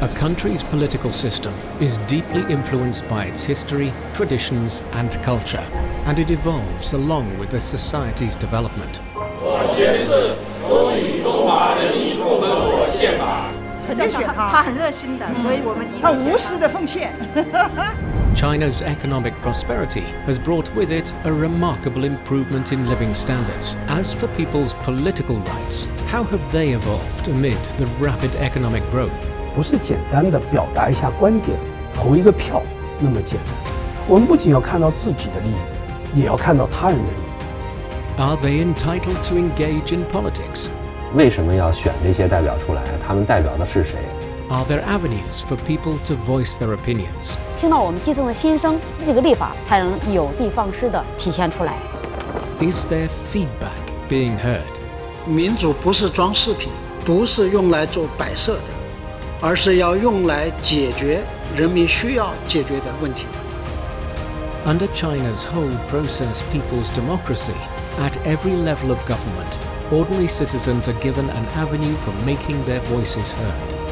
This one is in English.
A country's political system is deeply influenced by its history, traditions, and culture, and it evolves along with the society's development. 我宣誓忠于中华人民共和国宪法。 肯定选他，他很热心的，所以我们一定他无私的奉献。 China's economic prosperity has brought with it a remarkable improvement in living standards. As for people's political rights, how have they evolved amid the rapid economic growth? 不是简单的表达一下观点，投一个票那么简单。我们不仅要看到自己的利益，也要看到他人的利益。 Are they entitled to engage in politics? 为什么要选这些代表出来？他们代表的是谁？Are there avenues for people to voice their opinions? 听到我们基层的心声，这个立法才能有的放矢地体现出来。Is their feedback being heard? 民主不是装饰品，不是用来做摆设的，而是要用来解决人民需要解决的问题的。Under China's whole process people's democracy, at every level of government, ordinary citizens are given an avenue for making their voices heard.